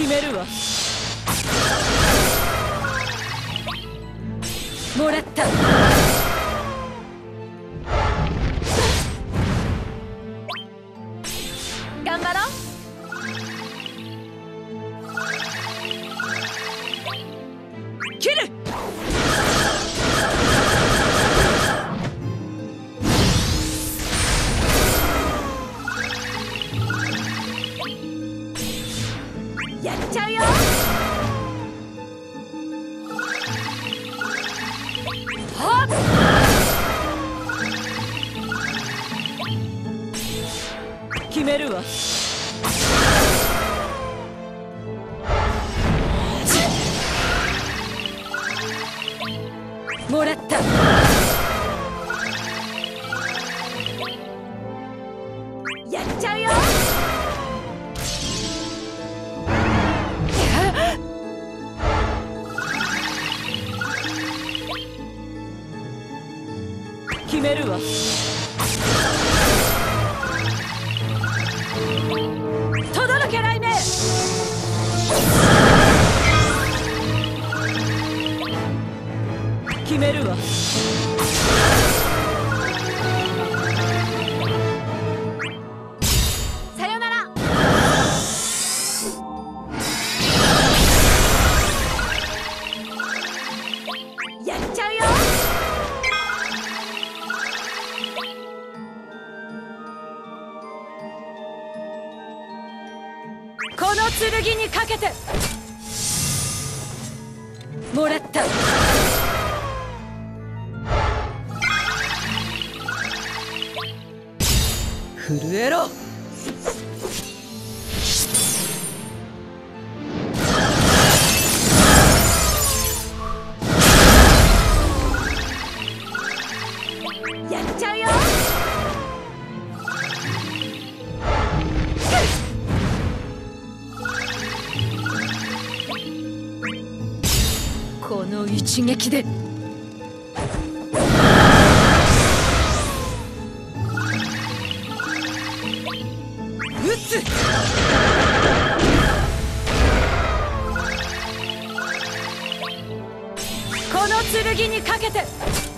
決めるわ。もらった。めるわ。かけて。もらった。震えろ。で。撃つ。この剣にかけて。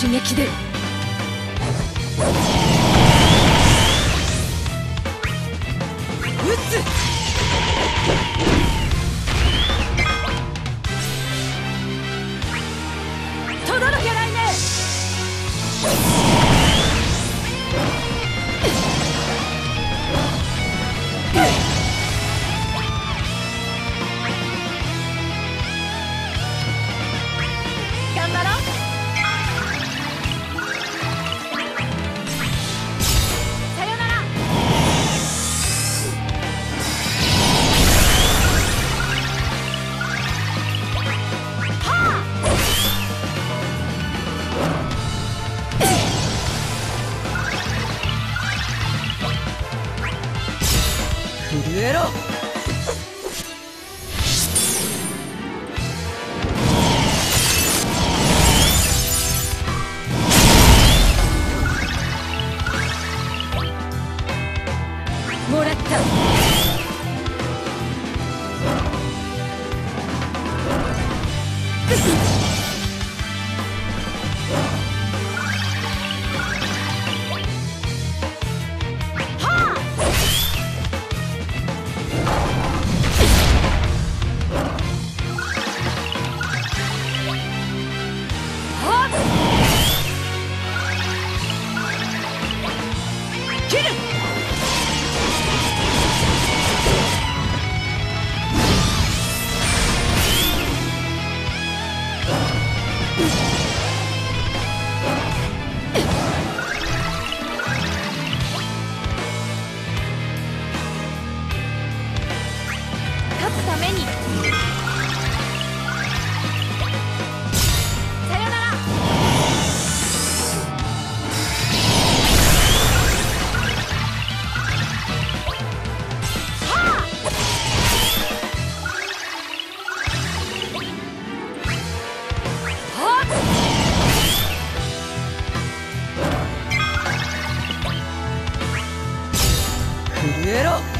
刺激でもらった。Pero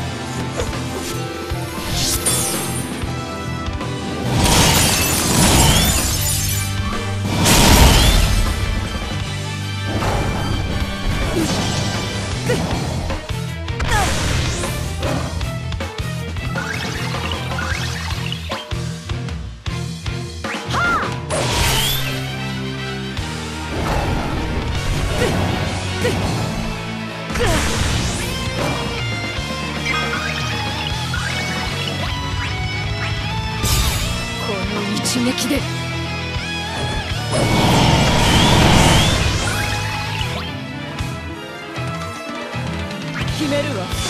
一撃で。決めるわ。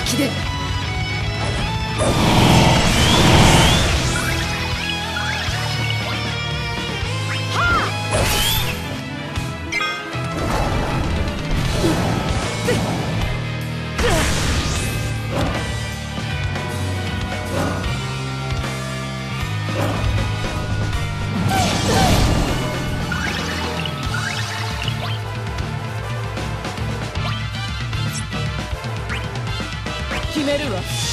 撃で。めるわ。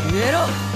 震えろ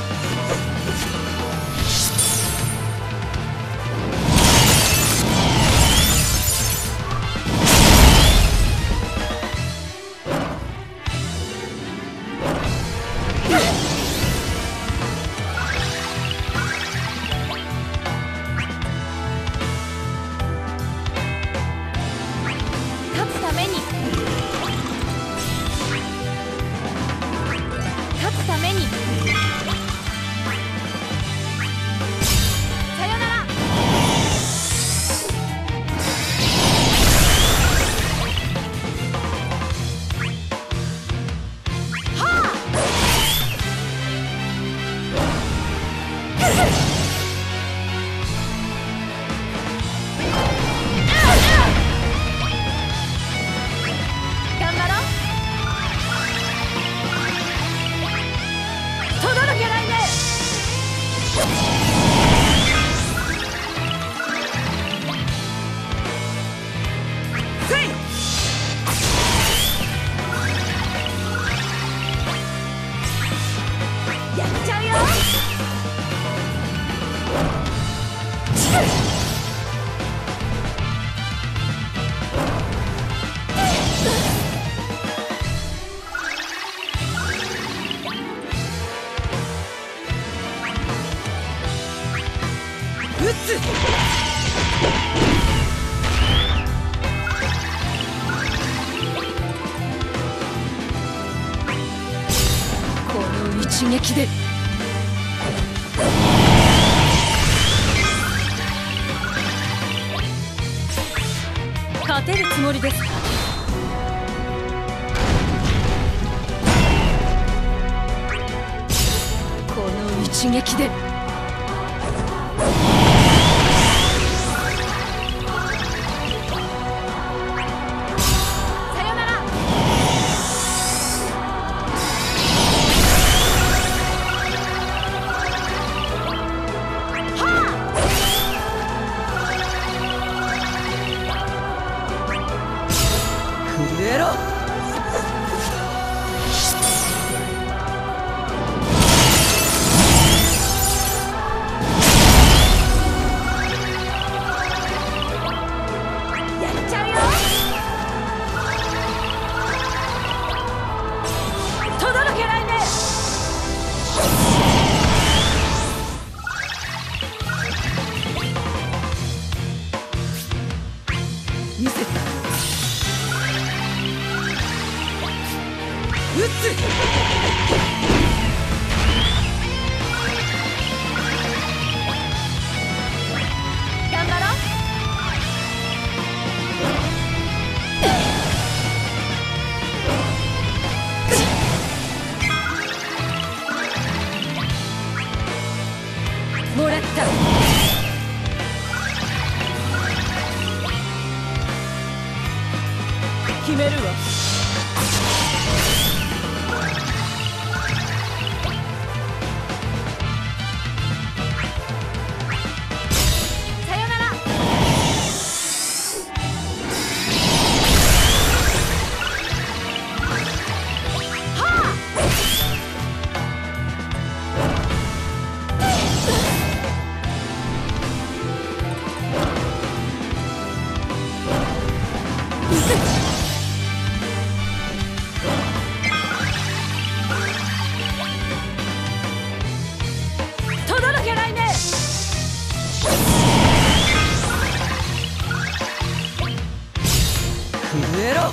一撃で。勝てるつもりです。かこの一撃で。别动つ震えろ